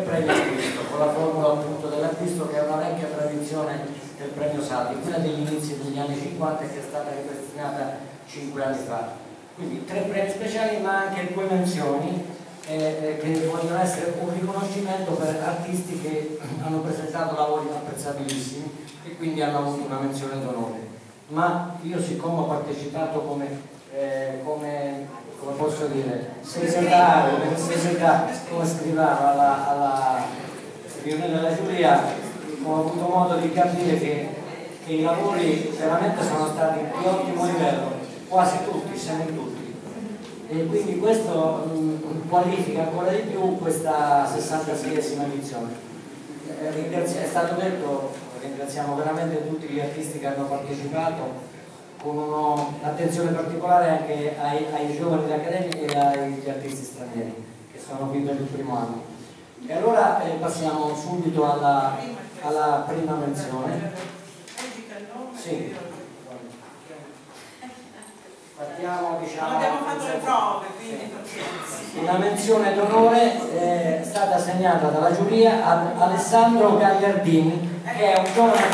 premio acquisto, con la formula appunto dell'acquisto che è una vecchia tradizione del premio Salvi, quella degli inizi degli anni 50 che è stata ripristinata 5 anni fa. Quindi tre premi speciali ma anche due menzioni eh, eh, che vogliono essere un riconoscimento per artisti che hanno presentato lavori apprezzabilissimi e quindi hanno avuto una menzione d'onore. Ma io siccome ho partecipato come, eh, come come posso dire, segretario come scrivano alla, alla riunione della giuria, ho avuto modo di capire che, che, i lavori veramente sono stati di ottimo livello, quasi tutti, se non tutti. E quindi questo mh, qualifica ancora di più questa 66esima edizione. Eh, è stato detto, ringraziamo veramente tutti gli artisti che hanno partecipato con un'attenzione particolare anche ai, ai giovani dell'Accademia e agli artisti stranieri che sono qui per il primo anno. E allora eh, passiamo subito alla, alla prima menzione. Sì. Partiamo diciamo. Abbiamo fatto le prove, quindi. La menzione d'onore è stata assegnata dalla giuria ad Alessandro Gagliardini, che è un giovane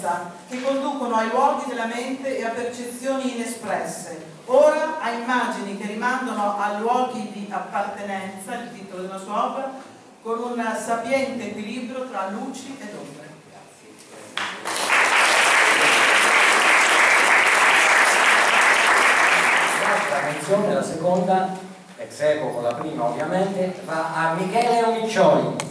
fotografo che conducono ai luoghi della mente e a percezioni inespresse, ora a immagini che rimandano a luoghi di appartenenza, il titolo della sua opera, con un sapiente equilibrio tra luci ed ombre. La la seconda, ex eco con la prima ovviamente, va a Michele Omiccioli.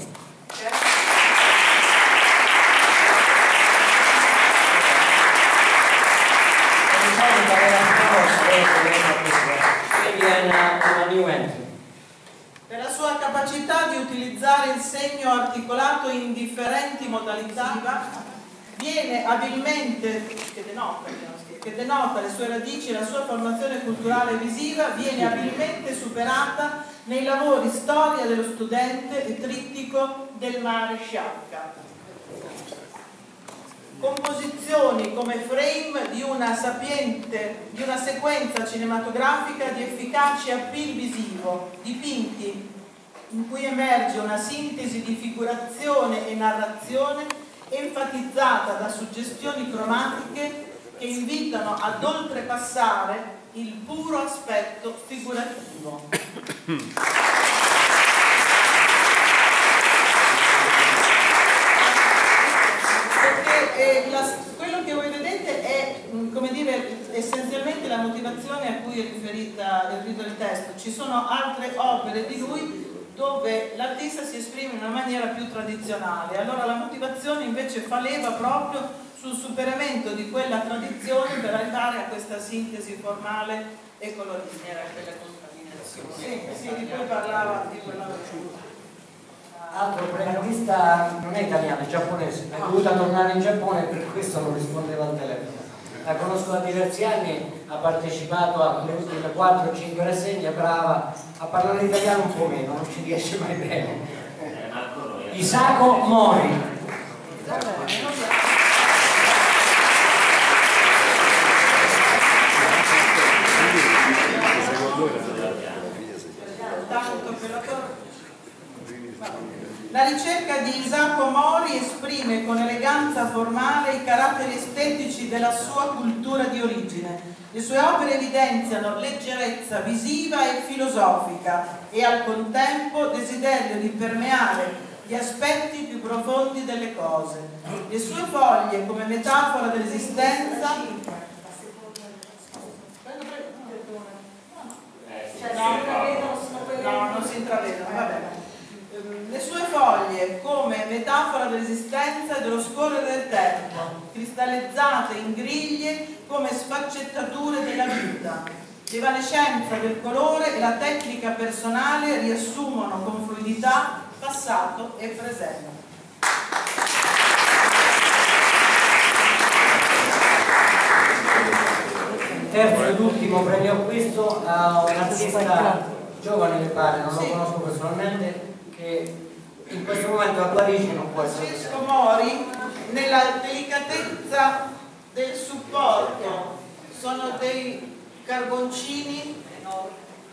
Per la sua capacità di utilizzare il segno articolato in differenti modalità, viene abilmente, che denota, che denota le sue radici e la sua formazione culturale visiva, viene abilmente superata nei lavori Storia dello studente e Trittico del mare Sciacca. Composizioni come frame di una sapiente, di una sequenza cinematografica di efficace appeal visivo, dipinti in cui emerge una sintesi di figurazione e narrazione enfatizzata da suggestioni cromatiche che invitano ad oltrepassare il puro aspetto figurativo. eh, la, quello che voi vedete è mm, come dire, essenzialmente la motivazione a cui è riferita, è riferito il testo. Ci sono altre opere di lui dove l'artista si esprime in una maniera più tradizionale. Allora la motivazione invece fa leva proprio sul superamento di quella tradizione per arrivare a questa sintesi formale e coloristica. Sì, sì, di cui parlava di quella altro premiatista non è italiano, è giapponese, è dovuta tornare in Giappone e per questo non rispondeva al telefono. La conosco da diversi anni, ha partecipato alle ultime 4-5 rassegne, brava, a parlare italiano un po' meno, non ci riesce mai bene. Isako Mori. La ricerca di Isacco Mori esprime con eleganza formale i caratteri estetici della sua cultura di origine. Le sue opere evidenziano leggerezza visiva e filosofica e al contempo desiderio di permeare gli aspetti più profondi delle cose. Le sue foglie come metafora dell'esistenza no, non si intravedono, va bene le sue foglie come metafora dell'esistenza e dello scorrere del tempo, cristallizzate in griglie come sfaccettature della vita. L'evanescenza del colore e la tecnica personale riassumono con fluidità passato e presente. terzo ed ultimo premio acquisto a un artista giovane mi pare, non lo conosco personalmente, che in marito a Parigi non può essere Francesco Mori nella delicatezza del supporto. Sono dei carboncini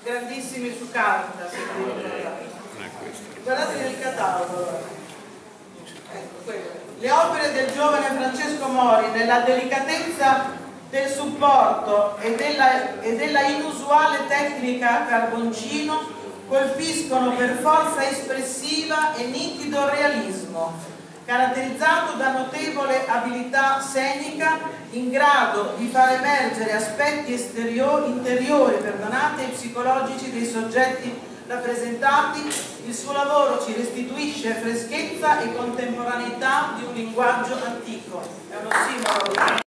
grandissimi su carta guardate nel catalogo. Ecco, le opere del giovane Francesco Mori nella delicatezza del supporto e della, e della inusuale tecnica carboncino colpiscono per forza espressiva e nitido realismo, caratterizzato da notevole abilità scenica in grado di far emergere aspetti interiori e psicologici dei soggetti rappresentati, il suo lavoro ci restituisce freschezza e contemporaneità di un linguaggio antico. È uno simbolo